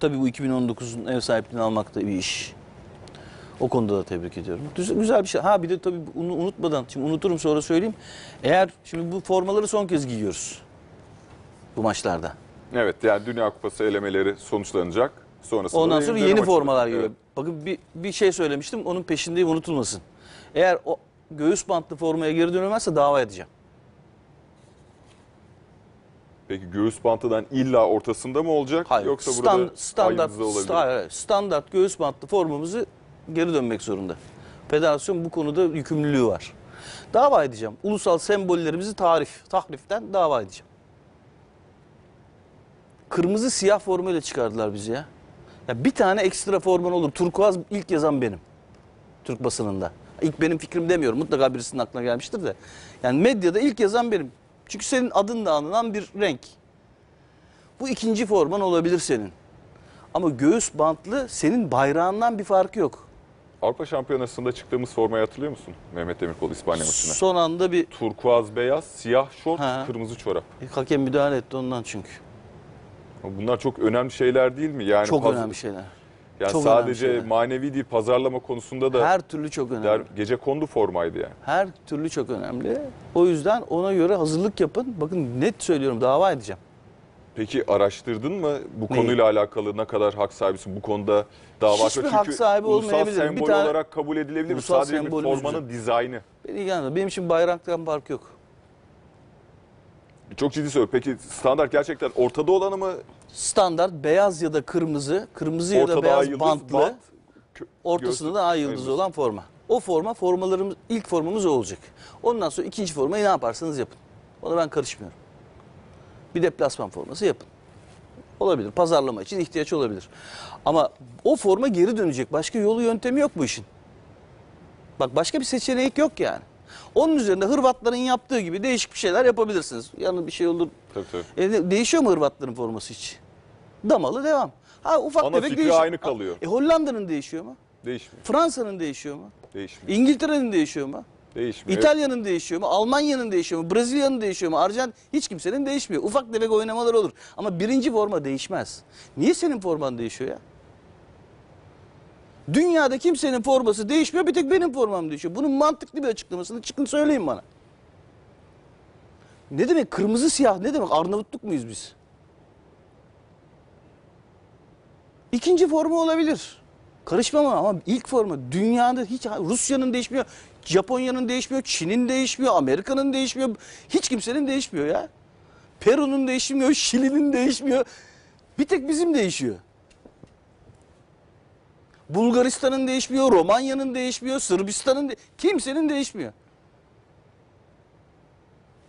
Tabii bu 2019'un ev sahipliğini almak da bir iş. O konuda da tebrik ediyorum. Güzel, bir şey. Ha bir de tabii bunu unutmadan, şimdi unuturum sonra söyleyeyim. Eğer şimdi bu formaları son kez giyiyoruz. Bu maçlarda. Evet yani Dünya Kupası elemeleri sonuçlanacak. Sonrasında Ondan da sonra yeni formalar geliyor. Evet. Bakın bir, bir şey söylemiştim, onun peşindeyim unutulmasın. Eğer o göğüs bantlı formaya geri dönülmezse dava edeceğim. Peki göğüs bantından illa ortasında mı olacak? Hayır. Yoksa Stand- burada standart, standart olabilir. sta- standart göğüs bantlı formamızı geri dönmek zorunda. Federasyon bu konuda yükümlülüğü var. Dava edeceğim. Ulusal sembollerimizi tarif, tahriften dava edeceğim. Kırmızı siyah formayla çıkardılar bizi ya. ya. Bir tane ekstra forman olur. Turkuaz ilk yazan benim. Türk basınında. İlk benim fikrim demiyorum. Mutlaka birisinin aklına gelmiştir de. Yani medyada ilk yazan benim. Çünkü senin adınla anılan bir renk. Bu ikinci forman olabilir senin. Ama göğüs bantlı senin bayrağından bir farkı yok. Avrupa Şampiyonası'nda çıktığımız formayı hatırlıyor musun? Mehmet Demirkol İspanya maçına. Son anda bir Turkuaz beyaz, siyah şort, Ha. kırmızı çorap. e, hakem müdahale etti ondan çünkü. Bunlar çok önemli şeyler değil mi? Yani çok paz- önemli şeyler. Yani çok sadece manevi değil pazarlama konusunda da Her türlü çok önemli. der, gece kondu formaydı yani. Her türlü çok önemli. O yüzden ona göre hazırlık yapın. Bakın net söylüyorum dava edeceğim. Peki araştırdın mı bu Neyi? konuyla alakalı ne kadar hak sahibisin bu konuda dava Hiçbir hak sahibi ulusal olmayabilirim. Bir sembol tane- olarak kabul edilebilir. Ulusal Sadece bir formanın dizaynı. Beni ilgilendirmez. Benim için bayraktan fark yok. Çok ciddi söylüyorum. Peki standart gerçekten ortada olanı mı? Standart beyaz ya da kırmızı, kırmızı ya da Ortada beyaz ay yıldız, bantlı, bant, kö- ortasında göğsü- da ay yıldızı yıldız. olan forma. O forma formalarımız ilk formamız o olacak. Ondan sonra ikinci formayı ne yaparsanız yapın. Ona ben karışmıyorum. Bir deplasman forması yapın. Olabilir. Pazarlama için ihtiyaç olabilir. Ama o forma geri dönecek. Başka yolu yöntemi yok bu işin. Bak başka bir seçenek yok yani. Onun üzerinde Hırvatların yaptığı gibi değişik bir şeyler yapabilirsiniz. Yani bir şey olur. Tabii tabii. E, de- değişiyor mu Hırvatların forması hiç? Damalı devam. Ha ufak Ana tefek fikri değişiyor. aynı kalıyor. E, Hollanda'nın değişiyor mu? Değişmiyor. Fransa'nın değişiyor mu? Değişmiyor. İngiltere'nin değişiyor mu? Değişmiyor. İtalya'nın değişiyor mu? Almanya'nın değişiyor mu? Brezilya'nın değişiyor mu? Arjant hiç kimsenin değişmiyor. Ufak tefek oynamalar olur. Ama birinci forma değişmez. Niye senin forman değişiyor ya? Dünyada kimsenin forması değişmiyor. Bir tek benim formam değişiyor. Bunun mantıklı bir açıklamasını çıkın söyleyin bana. Ne demek kırmızı siyah ne demek? Arnavutluk muyuz biz? İkinci forma olabilir. Karışmam ama ilk forma dünyada hiç Rusya'nın değişmiyor, Japonya'nın değişmiyor, Çin'in değişmiyor, Amerika'nın değişmiyor. Hiç kimsenin değişmiyor ya. Peru'nun değişmiyor, Şili'nin değişmiyor. Bir tek bizim değişiyor. Bulgaristan'ın değişmiyor, Romanya'nın değişmiyor, Sırbistan'ın de- kimsenin değişmiyor.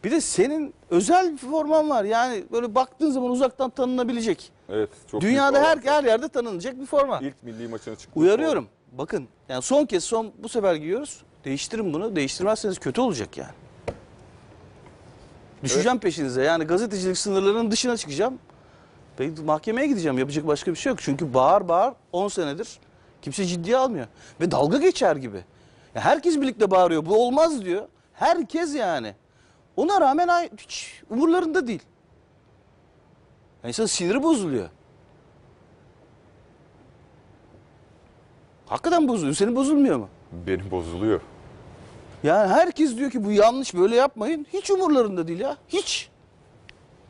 Bir de senin özel bir forman var. Yani böyle baktığın zaman uzaktan tanınabilecek. Evet. Çok Dünyada büyük her avantaj. her yerde tanınacak bir forma. İlk milli maçına çıktı. Uyarıyorum. Bakın yani son kez son bu sefer giyiyoruz. Değiştirin bunu. Değiştirmezseniz kötü olacak yani. Düşeceğim peşinize. Yani gazetecilik sınırlarının dışına çıkacağım. Ben mahkemeye gideceğim. Yapacak başka bir şey yok. Çünkü bağır bağır 10 senedir kimse ciddiye almıyor. Ve dalga geçer gibi. Ya herkes birlikte bağırıyor. Bu olmaz diyor. Herkes yani. Ona rağmen ay- hiç umurlarında değil. Yani insanın siniri bozuluyor. Hakikaten bozuluyor. Senin bozulmuyor mu? Benim bozuluyor. Yani herkes diyor ki bu yanlış böyle yapmayın. Hiç umurlarında değil ya. Hiç.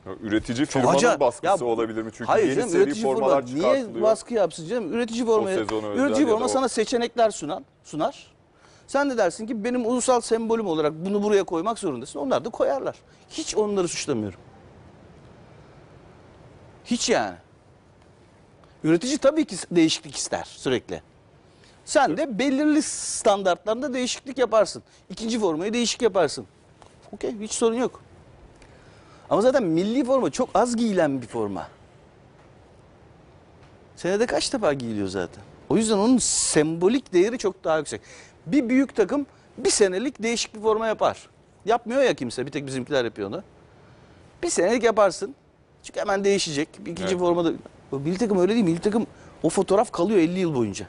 Ya Üretici firmanın Acayip. baskısı Ya, olabilir mi? Çünkü Hayır yeni canım seri üretici formalar forma niye baskı yapsın canım? Üretici forma üretici forma o- sana seçenekler sunan sunar. Sen de dersin ki benim ulusal sembolüm olarak bunu buraya koymak zorundasın. Onlar da koyarlar. Hiç onları suçlamıyorum. Hiç yani. Üretici tabii ki değişiklik ister sürekli. Sen de belirli standartlarında değişiklik yaparsın. İkinci formayı değişik yaparsın. Okey hiç sorun yok. Ama zaten milli forma çok az giyilen bir forma. Senede kaç defa giyiliyor zaten. O yüzden onun sembolik değeri çok daha yüksek. Bir büyük takım bir senelik değişik bir forma yapar. Yapmıyor ya kimse. Bir tek bizimkiler yapıyor onu. Bir senelik yaparsın. Çünkü hemen değişecek. Bir ikinci Evet. formada. Milli takım öyle değil. Milli takım o fotoğraf kalıyor 50 yıl boyunca.